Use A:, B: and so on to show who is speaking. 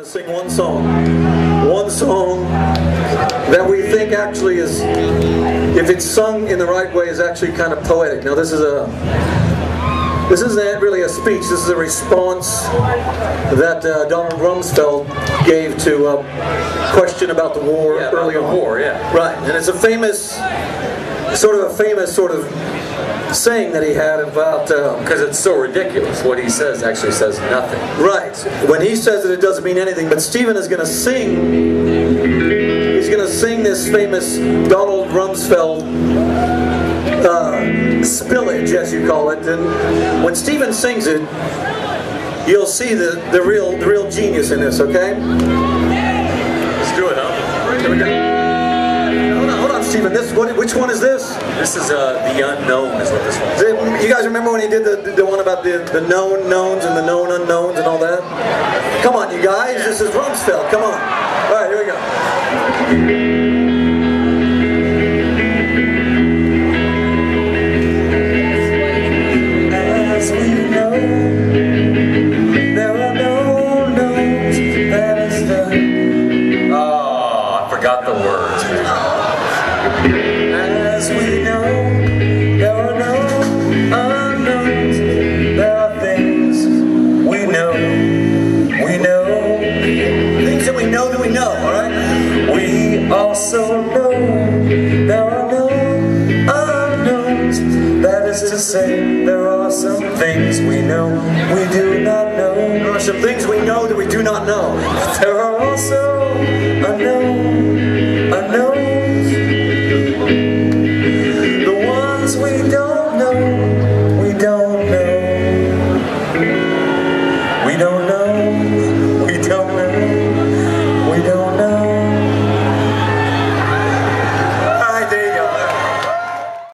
A: going to sing one song. One song that we think actually is, if it's sung in the right way, is actually kind of poetic. Now this is a, this isn't really a speech. This is a response that uh, Donald Rumsfeld gave to a question about the war
B: Yeah, the war, yeah.
A: Right, and it's a famous, sort of a famous sort of saying that he had about. Uh,
B: Because it's so ridiculous. What he says actually says nothing.
A: Right. When he says it, it doesn't mean anything. But Steven is going to sing. He's going to sing this famous Donald Rumsfeld uh, spillage, as you call it. And when Steven sings it, you'll see the, the real the real genius in this. Okay.
B: Let's do it, huh?
A: Here we go. Hold on, hold on, Steven. This what, which one is this?
B: This is uh, the unknown, is what this one.
A: Is You guys remember when he did the, the one about the, the known knowns and the known unknowns and all that? Come on, you guys. This is Rumsfeld. Come on. All right, here we go. We know, there are no unknowns. There are things we know. We know things that we know that we know. All right. We also know there are no unknowns. That is to say, there are some things we know we do not know. There are some things we know that we do not know.